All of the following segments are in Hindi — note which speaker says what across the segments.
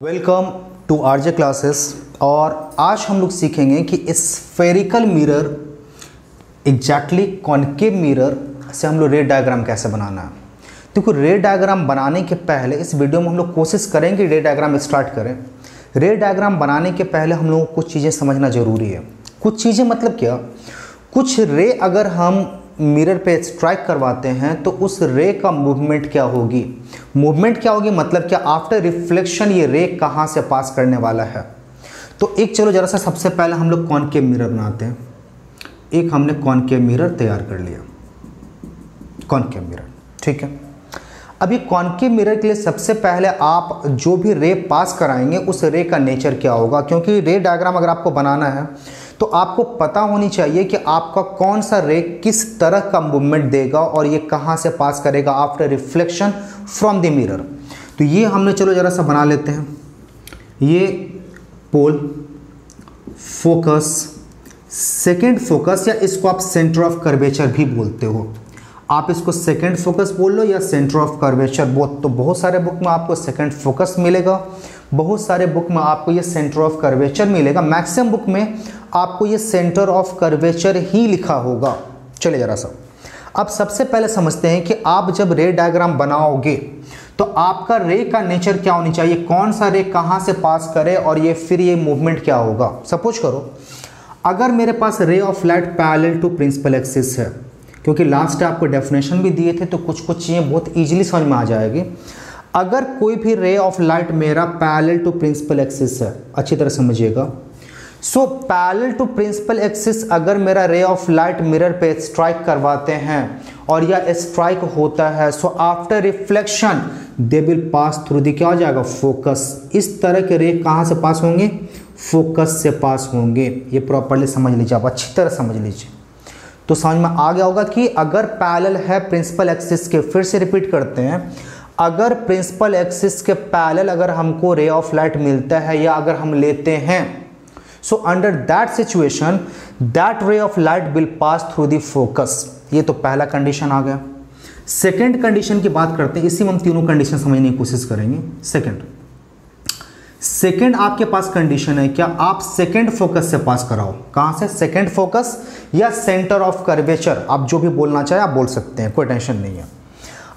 Speaker 1: वेलकम टू आरजे क्लासेस और आज हम लोग सीखेंगे कि spherical mirror exactly concave mirror से हम लोग रेड डायग्राम कैसे बनाना है। देखो रेड डायग्राम बनाने के पहले इस वीडियो में हम लोग कोशिश करेंगे रेड डायग्राम स्टार्ट करें। रेड डायग्राम बनाने के पहले हम लोगों को कुछ चीज़ें समझना ज़रूरी है। कुछ चीज़ें मतलब क्या? कुछ रे अगर हम मिरर पे स्ट्राइक करवाते हैं तो उस रे का मूवमेंट क्या होगी? मूवमेंट क्या होगी? मतलब क्या आफ्टर रिफ्लेक्शन ये रे कहाँ से पास करने वाला है? तो एक चलो जरा सा सबसे पहले हम लोग कॉनकेव मिरर बनाते हैं? एक हमने कॉनकेव मिरर तैयार कर लिया। Concave mirror? ठीक है। अभी कॉनकेव मिरर के लिए सबसे पहले आप जो भी रे पास कराएँगे, उस रे का नेचर क्या होगा? क्योंकि रे डायग्राम अगर आपको बनाना है तो आपको पता होनी चाहिए कि आपका कौन सा रे किस तरह का मूवमेंट देगा और ये कहाँ से पास करेगा after reflection from the mirror तो ये हमने चलो ज़रा सा बना लेते हैं। ये पोल फोकस सेकेंड फोकस या इसको आप सेंटर ऑफ़ कर्वेचर भी बोलते हो। आप इसको सेकेंड फोकस बोल लो या सेंटर ऑफ़ कर्वेचर बोथ तो बहुत सारे बुक में आपको सेकेंड फोकस मिलेगा। बहुत सारे बुक में आपको ये सेंटर ऑफ़ कर्वेचर मिलेगा। मैक्सिमम बुक में आपको ये सेंटर ऑफ़ कर्वेचर ही लिखा होगा। चलिए ज़रा सा। अब सबसे पहले समझते हैं कि आप जब रे डायग्राम बनाओगे तो आपका रे का नेचर क्या होनी चाहिए? कौन सा रे कहाँ से पास करे और ये फिर ये मूवमेंट क्या होगा? सपोज़ करो, अगर मेरे पास ray of light parallel to principal axis है क्योंकि लास्ट आपको डेफिनेशन भी दिए थे तो कुछ कुछ चीज़ें बहुत ईजिली समझ में आ जाएगी। अगर कोई भी रे ऑफ़ लाइट मेरा पैरेलल टू प्रिंसिपल एक्सिस है, अच्छी तरह समझिएगा। So parallel to principal axis अगर मेरा रे ऑफ़ लाइट मिरर पे स्ट्राइक करवाते हैं और यह स्ट्राइक होता है so after reflection they will pass through the क्या हो जाएगा? फोकस इस तरह के रे कहाँ से पास होंगे? फोकस से पास होंगे। ये प्रॉपरली समझ लीजिए आप, अच्छी तरह समझ लीजिए। तो समझ में आ गया होगा कि अगर पैरेलल है प्रिंसिपल एक्सिस के, फिर से रिपीट करते हैं। अगर प्रिंसिपल एक्सिस के पैरेलल अगर हमको रे ऑफ़ लाइट मिलता है या अगर हम लेते हैं so under that situation that ray of light will pass through the focus ये तो पहला कंडीशन आ गया। सेकेंड कंडीशन की बात करते हैं, इसी में हम तीनों कंडीशन समझने की कोशिश करेंगे। सेकेंड सेकेंड आपके पास कंडीशन है, क्या आप सेकेंड फोकस से पास कराओ? कहाँ से? सेकेंड फोकस या सेंटर ऑफ़ कर्वेचर आप जो भी बोलना चाहे, आप बोल सकते हैं, कोई टेंशन नहीं है।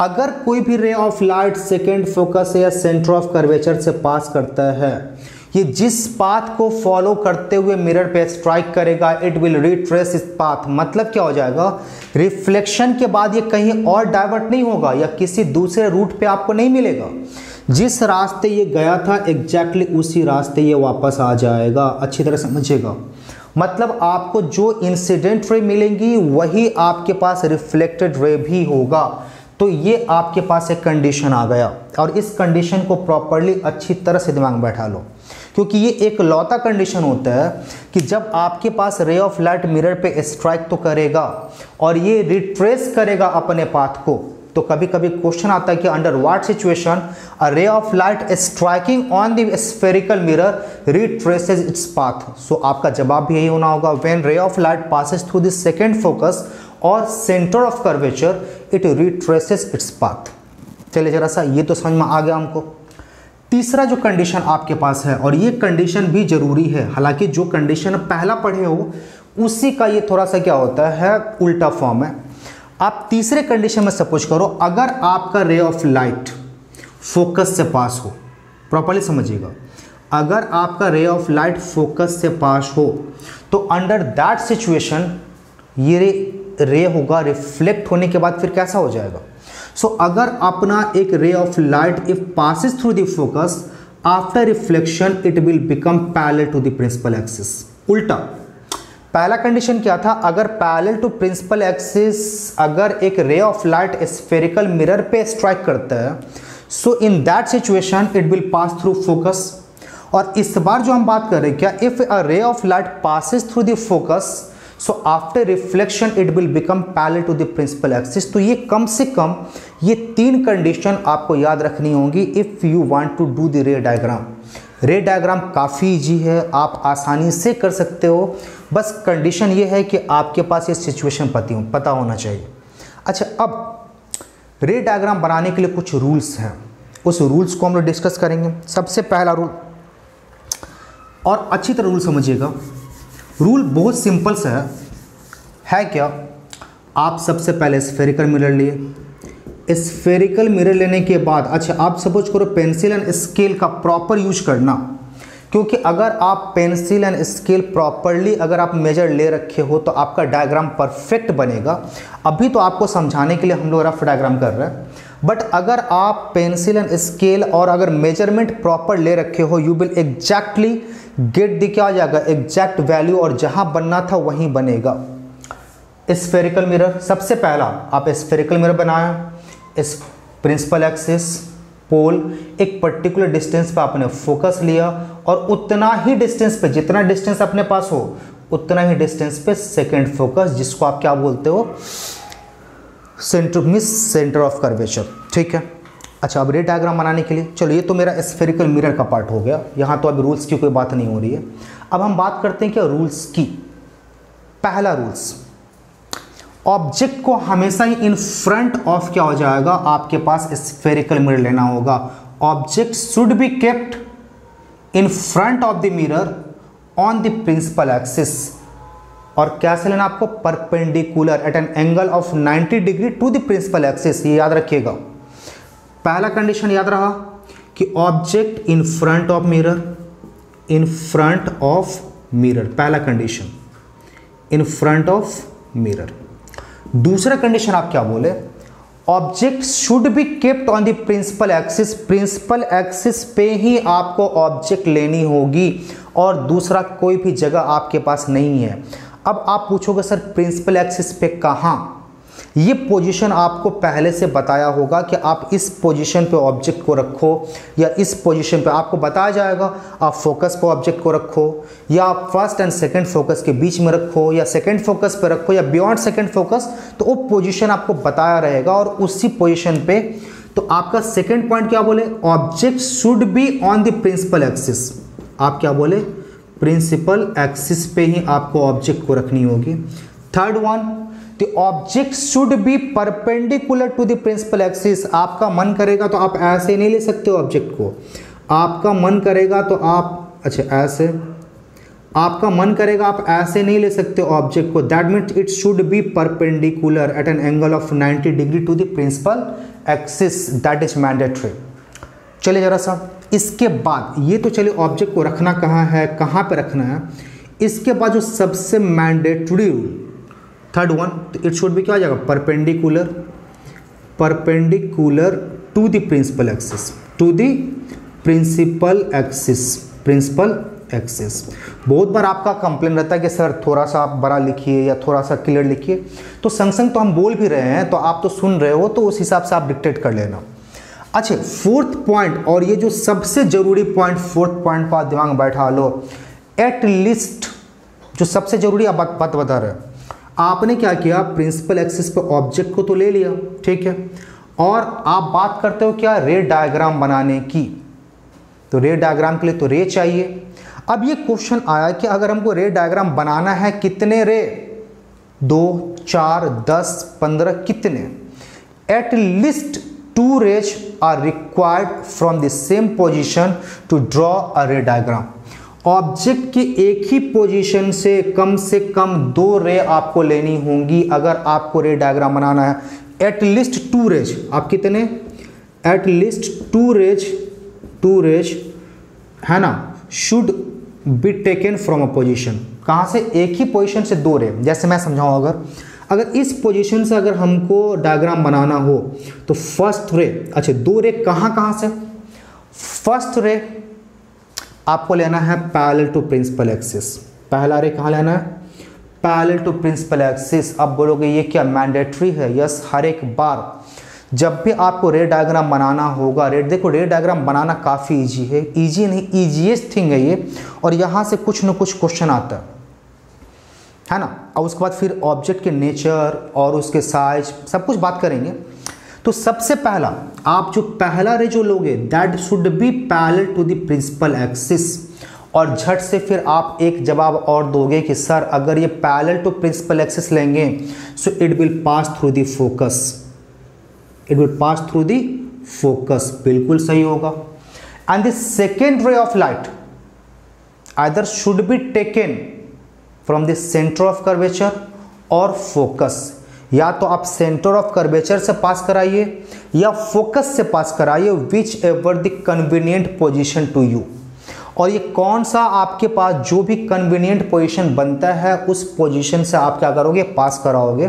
Speaker 1: अगर कोई भी ray of light second focus या सेंटर ऑफ़ कर्वेचर से पास करता है, ये जिस पाथ को फॉलो करते हुए मिरर पे स्ट्राइक करेगा it will retrace its path मतलब क्या हो जाएगा? रिफ्लेक्शन के बाद ये कहीं और डाइवर्ट नहीं होगा, या किसी दूसरे रूट पे आपको नहीं मिलेगा। जिस रास्ते ये गया था एग्जैक्टली उसी रास्ते ये वापस आ जाएगा। अच्छी तरह समझिएगा। मतलब आपको जो इंसिडेंट रे मिलेंगी, वही आपके पास रिफ्लेक्टेड रे भी होगा। तो ये आपके पास एक कंडीशन आ गया। और इस कंडीशन को प्रॉपरली अच्छी तरह से दिमाग में बैठा लो। क्योंकि ये एक लौता कंडीशन होता है कि जब आपके पास रे ऑफ़ लाइट मिरर पे स्ट्राइक तो करेगा, और ये रिट्रेस करेगा अपने पाथ को। तो कभी कभी क्वेश्चन आता है कि under what situation a ray of light striking on the spherical mirror retraces its path so आपका जवाब भी यही होना होगा when ray of light passes through the second focus और centre of curvature it retraces its path चलिए जरा सा ये तो समझ में आ गया हमको। तीसरा जो कंडीशन आपके पास है, और ये कंडीशन भी ज़रूरी है, हालाँकि जो कंडीशन पहला पढ़े हो, उसी का ये थोड़ा सा क्या होता है, उल्टा फॉर्म है। आप तीसरे कंडीशन में सपोज़ करो अगर आपका रे ऑफ़ लाइट फोकस से पास हो प्रॉपरली समझिएगा। अगर आपका रे ऑफ़ लाइट फोकस से पास हो तो अंडर दैट सिचुएशन ये रे रे होगा रिफ्लेक्ट होने के बाद फिर कैसा हो जाएगा? सो so, अगर अपना एक ray of light if passes through the focus after reflection it will become parallel to the principal axis उल्टा। पहला कंडीशन क्या था? अगर पैरेलल टू प्रिंसिपल एक्सिस अगर एक ray of light spherical mirror पे स्ट्राइक करता है so in that situation it will pass through focus और इस बार जो हम बात कर रहे हैं, क्या if a ray of light passes through the focus so after reflection it will become parallel to the principal axis तो ये कम से कम ये तीन कंडीशन आपको याद रखनी होगी if you want to do the ray diagram ray diagram काफ़ी इजी है, आप आसानी से कर सकते हो। बस कंडीशन ये है कि आपके पास ये सिचुएशन पति पता होना चाहिए। अच्छा अब रे डायग्राम बनाने के लिए कुछ रूल्स हैं। उस रूल्स को हम लोग डिस्कस करेंगे। सबसे पहला रूल और अच्छी तरह रूल समझिएगा। रूल बहुत सिंपल सा है। है क्या? आप सबसे पहले स्फेरिकल मिरर लिए। स्फेरिकल मिरर लेने के बाद अच्छा आप सपोज़ करो पेंसिल एंड स्केल का प्रॉपर यूज़ करना। क्योंकि अगर आप पेंसिल एंड स्केल प्रॉपरली अगर आप मेजर ले रखे हो तो आपका डायग्राम परफेक्ट बनेगा। अभी तो आपको समझाने के लिए हम लोग रफ डायग्राम कर रहे हैं। बट अगर आप पेंसिल एंड स्केल और अगर मेज़रमेंट प्रॉपर ले रखे हो you will exactly get the क्या जाएगा? एग्जैक्ट वैल्यू और जहाँ बनना था वहीं बनेगा। स्फेरिकल मिरर सबसे पहला, आप स्फेरिकल मिरर बनाया इस प्रिंसिपल एक्सिस पोल एक पर्टिकुलर डिस्टेंस पे आपने फोकस लिया और उतना ही डिस्टेंस पे, जितना डिस्टेंस अपने पास हो, उतना ही डिस्टेंस पे सेकेंड फोकस जिसको आप क्या बोलते हो? Centre miss centre of curvature ठीक है? अच्छा अब रे डायग्राम बनाने के लिए, चलो ये तो मेरा स्फेरिकल मिरर का पार्ट हो गया। यहाँ तो अभी रूल्स की कोई बात नहीं हो रही है। अब हम बात करते हैं क्या रूल्स की? पहला रूल्स ऑब्जेक्ट को हमेशा ही इन फ्रंट ऑफ़ क्या हो जाएगा? आपके पास स्फेरिकल मिरर लेना होगा। Object should be kept in front of the mirror on the principal axis और कैसे लेना आपको? Perpendicular at an angle of 90 degree to the principal axis ये याद रखिएगा। पहला कंडीशन याद रहा कि object in front of mirror in front of mirror पहला condition in front of mirror दूसरा कंडीशन आप क्या बोले? Object should be kept on the principal axis principal axis पे ही आपको ऑब्जेक्ट लेनी होगी और दूसरा कोई भी जगह आपके पास नहीं है। अब आप पूछोगे, सर प्रिंसिपल एक्सिस पे कहाँ? ये पोजीशन आपको पहले से बताया होगा कि आप इस पोजीशन पे ऑब्जेक्ट को रखो या इस पोजीशन पे आपको बताया जाएगा, आप फोकस पे ऑब्जेक्ट को रखो या आप फ़र्स्ट एंड सेकंड फोकस के बीच में रखो या सेकंड फोकस पे रखो या बियॉन्ड सेकंड फोकस तो वो पोजीशन आपको बताया रहेगा और उसी पोजिशन पे तो आपका सेकेंड पॉइंट क्या बोले? Object should be on the principal axis आप क्या बोले? प्रिंसिपल एक्सिस पे ही आपको ऑब्जेक्ट को रखनी होगी। Third one the object should be perpendicular to the principal axis आपका मन करेगा तो आप ऐसे नहीं ले सकते हो ऑब्जेक्ट को। आपका मन करेगा तो आप अच्छा ऐसे। आपका मन करेगा आप ऐसे नहीं ले सकते ऑब्जेक्ट को। That means it should be perpendicular at an angle of 90 degree to the principal axis that is mandatory चलिए जरा सा, इसके बाद, ये तो चलिए ऑब्जेक्ट को रखना कहाँ है, कहाँ पे रखना है? इसके बाद जो सबसे मैंडेटरी रूल थर्ड वन तो इट शुड भी क्या हो जाएगा? Perpendicular perpendicular to the principal axis to the principal axis principal axis बहुत बार आपका कंप्लेन रहता है कि, सर, थोड़ा सा आप बड़ा लिखिए या थोड़ा सा क्लियर लिखिए। तो संग संग तो हम बोल भी रहे हैं तो आप तो सुन रहे हो तो उस हिसाब से आप डिक्टेट कर लेना। अच्छा फोर्थ पॉइंट और ये जो सबसे ज़रूरी पॉइंट फोर्थ पॉइंट को आप दिमाग बैठा लो एट लिस्ट जो सबसे ज़रूरी आप बात बता रहे हैं आपने क्या किया? प्रिंसिपल एक्सिस पे ऑब्जेक्ट को तो ले लिया, ठीक है? और आप बात करते हो क्या? रे डायग्राम बनाने की। तो रे डायग्राम के लिए तो रे चाहिए। अब ये क्वेश्चन आया कि अगर हमको रे डायग्राम बनाना है, कितने रे दो, चार, दस, पंद्रह, कितने? At least two rays are required from the same position to draw a ray diagram object की एक ही पोजीशन से कम से कम दो रे आपको लेनी होंगी, अगर आपको रे डायग्राम बनाना है। एट लिस्ट टू रेज आप कितने? At least two rays two rays है ना? Should be taken from a position कहाँ से? एक ही पोजिशन से दो रे। जैसे मैं समझाऊँ अगर अगर इस पोजीशन से अगर हमको डायग्राम बनाना हो तो फ़र्स्ट रे अच्छा दो रे कहाँ कहाँ से? फ़र्स्ट रे आपको लेना है पैरेलल टू प्रिंसिपल एक्सिस पहला रे कहाँ लेना है? पैरेलल टू प्रिंसिपल एक्सिस अब बोलोगे ये क्या मैंडेटरी है? यस हर एक बार जब भी आपको रे डायग्राम बनाना होगा रेड देखो रे डायग्राम बनाना काफ़ी इजी है। इजी नहीं ईजीएस्ट थिंग है ये। और यहाँ से कुछ न कुछ क्वेश्चन आता है। है ना? और उसके बाद फिर ऑब्जेक्ट के नेचर और उसके साइज़ सब कुछ बात करेंगे। तो सबसे पहला, आप जो पहला रे जो लोगे that should be parallel to the principal axis और झट से फिर आप एक जवाब और दोगे कि, सर, अगर ये पैरल टू प्रिंसिपल एक्सिस लेंगे so it will pass through the focus it will pass through the focus बिल्कुल सही होगा। And the second ray of light either should be taken from the centre of curvature और फोकस या तो आप सेंटर ऑफ़ कर्वेचर से पास कराइए, या फोकस से पास कराइए whichever the convenient position to you और ये कौन सा आपके पास जो भी कन्वीनियंट पोजीशन बनता है, उस पोजीशन से आप क्या करोगे? पास कराओगे।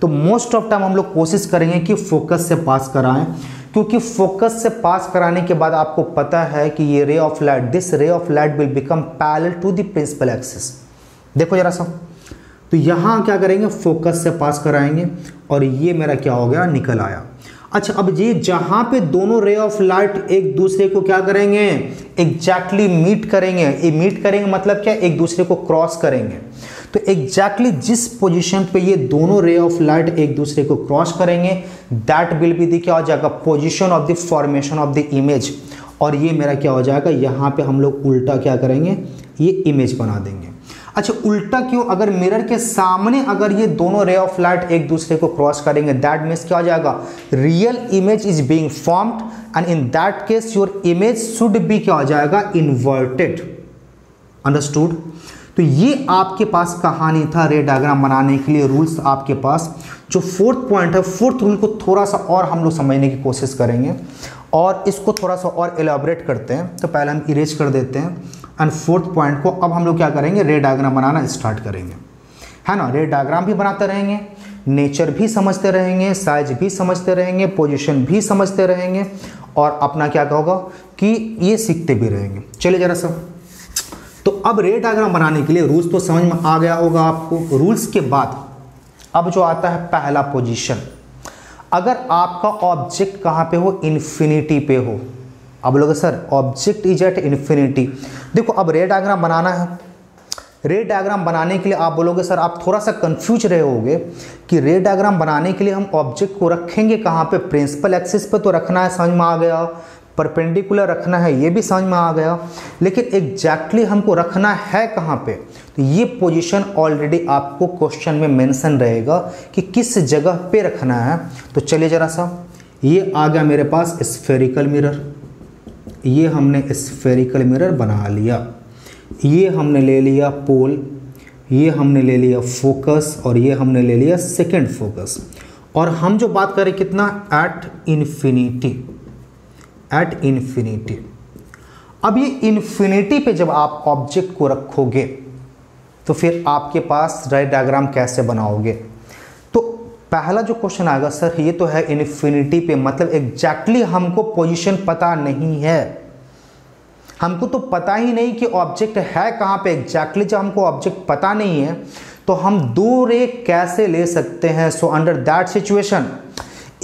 Speaker 1: तो मोस्ट ऑफ़ टाइम हम लोग कोशिश करेंगे कि फोकस से पास कराएँ, क्योंकि फोकस से पास कराने के बाद आपको पता है कि ये ray of light this ray of light will become parallel to the principal axis देखो जरा सा। तो यहाँ क्या करेंगे? फोकस से पास कराएँगे और ये मेरा क्या हो गया? निकल आया। अच्छा अब ये जहाँ पे दोनों रे ऑफ़ लाइट एक दूसरे को क्या करेंगे? एग्जैक्टली exactly मीट करेंगे। ये मीट करेंगे मतलब क्या? एक दूसरे को क्रॉस करेंगे। तो एग्जैक्टली exactly जिस पोजीशन पे ये दोनों रे ऑफ़ लाइट एक दूसरे को क्रॉस करेंगे दैट विल बी दी क्या हो जाएगा? Position of the formation of the image और ये मेरा क्या हो जाएगा? यहाँ पे हम लोग उल्टा क्या करेंगे? ये इमेज बना देंगे। अच्छा उल्टा क्यों? अगर मिरर के सामने अगर ये दोनों रे ऑफ़ लाइट एक दूसरे को क्रॉस करेंगे दैट मीन्स क्या हो जाएगा? Real image is being formed and in that case your image should be क्या हो जाएगा? इन्वर्टेड अंडरस्टूड तो ये आपके पास कहानी था रे डायग्राम बनाने के लिए रूल्स आपके पास। जो फोर्थ पॉइंट है फोर्थ रूल को थोड़ा सा और हम लोग समझने की कोशिश करेंगे और इसको थोड़ा सा और एलाबरेट करते हैं। तो पहले हम इरेज कर देते हैं। एंड फोर्थ पॉइंट को अब हम लोग क्या करेंगे? रे डायग्राम बनाना स्टार्ट करेंगे। है ना? रे डायग्राम भी बनाते रहेंगे। नेचर भी समझते रहेंगे साइज़ भी समझते रहेंगे पोजीशन भी समझते रहेंगे। और अपना क्या कहोगा कि ये सीखते भी रहेंगे। चलिए जरा सब। तो अब रे डायग्राम बनाने के लिए रूल्स तो समझ में आ गया होगा आपको। रूल्स के बाद अब जो आता है पहला पोजीशन अगर आपका ऑब्जेक्ट कहाँ पे हो? इन्फिनिटी पे हो। अब बोलोगे sir object is at infinity देखो, अब रे डायग्राम बनाना है। रे डायग्राम बनाने के लिए आप बोलोगे, सर, आप थोड़ा सा कंफ्यूज रहे होगे कि रे डायग्राम बनाने के लिए हम ऑब्जेक्ट को रखेंगे कहाँ पे? प्रिंसिपल एक्सिस पे तो रखना है, समझ में आ गया। परपेंडिकुलर रखना है, ये भी समझ में आ गया। लेकिन एग्जैक्टली exactly हमको रखना है कहाँ पे? तो ये पोजीशन ऑलरेडी आपको क्वेश्चन में मेंशन रहेगा कि किस जगह पे रखना है। तो चलिए ज़रा सा, ये आ गया मेरे पास स्फेरिकल मिरर ये हमने स्फेरिकल मिरर बना लिया। ये हमने ले लिया पोल ये हमने ले लिया फोकस और ये हमने ले लिया सेकेंड फोकस और हम जो बात करें कितना? एट इन्फिनिटी एट इन्फिनिटी अब ये इन्फिनिटी पे जब आप ऑब्जेक्ट को रखोगे तो फिर आपके पास राइट डायग्राम कैसे बनाओगे? पहला जो क्वेश्चन आएगा, सर, ये तो है इन्फिनिटी पे मतलब एग्जैक्टली exactly हमको पोजीशन पता नहीं है। हमको तो पता ही नहीं कि ऑब्जेक्ट है कहाँ पे एग्जैक्टली exactly जब हमको ऑब्जेक्ट पता नहीं है तो हम दो रे कैसे ले सकते हैं? सो अंडर दैट सिचुएशन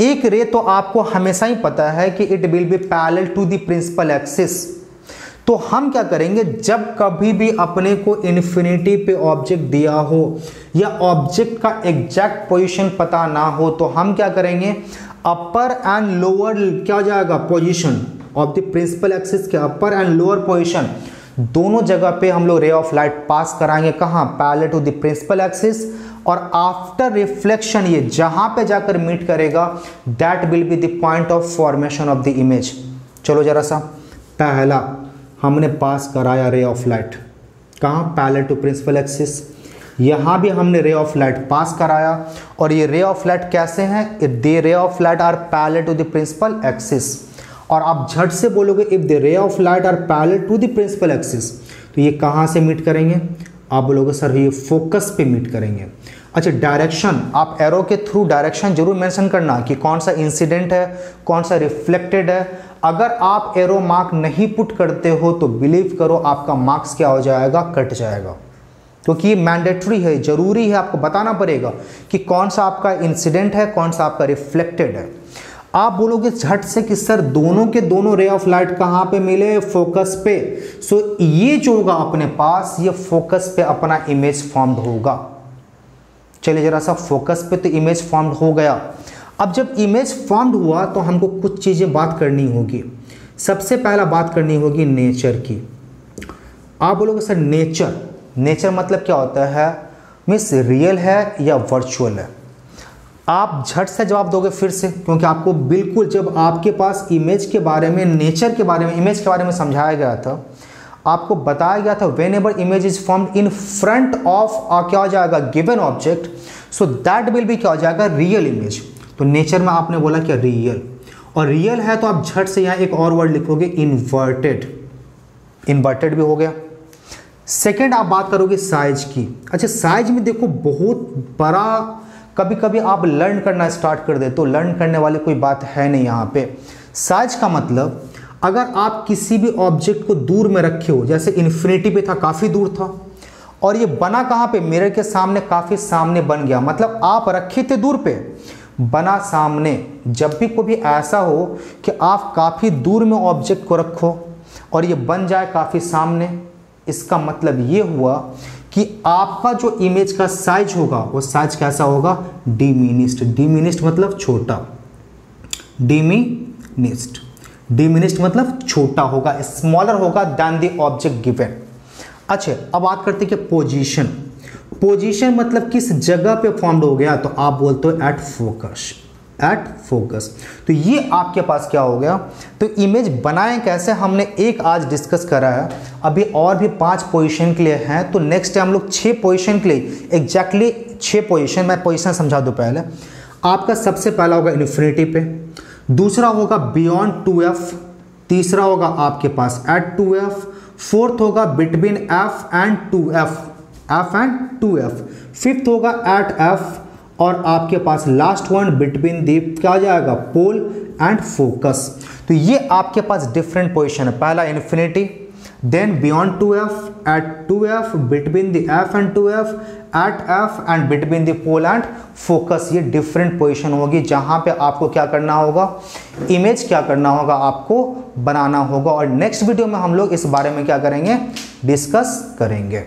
Speaker 1: एक रे तो आपको हमेशा ही पता है कि it will be parallel to the principal axis तो हम क्या करेंगे? जब कभी भी अपने को इन्फिनिटी पे ऑब्जेक्ट दिया हो या ऑब्जेक्ट का एग्जैक्ट पोजीशन पता ना हो तो हम क्या करेंगे? अपर एंड लोअर क्या हो जाएगा? Position of the principal axis के अपर एंड लोअर पोजीशन दोनों जगह पे हम लोग रे ऑफ़ लाइट पास कराएँगे। कहाँ? Parallel to the principal axis और आफ्टर रिफ्लेक्शन ये जहाँ पे जाकर मीट करेगा that will be the point of formation of the image चलो जरा सा, पहला हमने पास कराया रे ऑफ़ लाइट कहाँ? पैलेट टू प्रिंसिपल एक्सिस यहाँ भी हमने रे ऑफ़ लाइट पास कराया। और ये रे ऑफ़ लाइट कैसे हैं? If the ray of light are parallel to the principal axis और आप झट से बोलोगे if the ray of light are parallel to the principal axis तो ये कहाँ से मीट करेंगे? आप बोलोगे, सर, ये फोकस पे मीट करेंगे. अच्छा डायरेक्शन आप एरो के थ्रू डायरेक्शन ज़रूर मेंशन करना कि कौन सा इंसिडेंट है, कौन सा रिफ्लेक्टेड है। अगर आप एरो मार्क नहीं पुट करते हो तो बिलीव करो आपका मार्क्स क्या हो जाएगा? कट जाएगा। क्योंकि ये मैंडेटरी है, ज़रूरी है, आपको बताना पड़ेगा कि कौन सा आपका इंसिडेंट है, कौन सा आपका रिफ्लेक्टेड है। आप बोलोगे, झट से कि सर, दोनों के दोनों रे ऑफ़ लाइट कहाँ पे मिले? फोकस पे। सो ये जो होगा अपने पास, ये फोकस पे अपना इमेज फॉर्म्ड होगा। चलिए जरा सा फोकस पे तो इमेज फॉर्म्ड हो गया। अब जब इमेज फॉर्म्ड हुआ तो हमको कुछ चीज़ें बात करनी होगी। सबसे पहला बात करनी होगी नेचर की। आप बोलोगे, सर नेचर नेचर मतलब क्या होता है? मीन्स रियल है या वर्चुअल है? आप झट से जवाब दोगे फिर से, क्योंकि आपको बिल्कुल, जब आपके पास इमेज के बारे में नेचर के बारे में इमेज के बारे में समझाया गया था, आपको बताया गया था whenever image is form in front of क्या हो जाएगा? Given object so that will भी क्या हो जाएगा? रियल इमेज तो नेचर में आपने बोला क्या रियल और रियल है तो आप झट से यहाँ एक और वर्ड लिखोगे इन्वर्टेड इन्वर्टेड भी हो गया। सेकेंड आप बात करोगे साइज़ की। अच्छा साइज़ में देखो, बहुत बड़ा कभी कभी आप लर्न करना स्टार्ट कर दे तो लर्न करने वाली कोई बात है नहीं यहाँ पे। साइज़ का मतलब अगर आप किसी भी ऑब्जेक्ट को दूर में रखे हो, जैसे इन्फिनिटी पे था, काफ़ी दूर था, और ये बना कहाँ पे? मिरर के सामने, काफ़ी सामने बन गया। मतलब आप रखे थे दूर पे। बना सामने। जब भी कोई ऐसा हो कि आप काफ़ी दूर में ऑब्जेक्ट को रखो और ये बन जाए काफ़ी सामने, इसका मतलब ये हुआ कि आपका जो इमेज का साइज़ होगा, वो साइज़ कैसा होगा? डिमिनिस्ट डिमिनिस्ट मतलब छोटा। डिमिनिस्ट डिमिनिस्ट मतलब छोटा होगा स्मॉलर होगा दैन द ऑब्जेक्ट गिवन अच्छा अब बात करते हैं कि पोजीशन पोजीशन मतलब किस जगह पे फॉर्म्ड हो गया तो आप बोलते हो एट फोकस एट फोकस तो ये आपके पास क्या हो गया? तो इमेज बनाएँ कैसे? हमने एक आज डिस्कस करा है। अभी और भी पाँच पोजीशन के लिए हैं तो नेक्स्ट हम लोग छः पोजीशन के लिए एग्जैक्टली छः पोजीशन मैं पोजीशन समझा दूँ पहले। आपका सबसे पहला होगा इन्फिनिटी पे, दूसरा होगा बियॉन्ड टू एफ़ तीसरा होगा आपके पास एट टू एफ़ फोर्थ होगा between F and two F F and two F fifth होगा एट एफ़ और आपके पास लास्ट वन बिटवीन दी क्या जाएगा? पोल एंड फोकस तो ये आपके पास डिफरेंट पोजिशन है। पहला infinity then beyond two F at two F between the F and two F at F and between the pole and focus ये डिफरेंट पोजिशन होगी। जहाँ पे आपको क्या करना होगा? इमेज क्या करना होगा? आपको बनाना होगा। और नेक्स्ट वीडियो में हम लोग इस बारे में क्या करेंगे? डिस्कस करेंगे।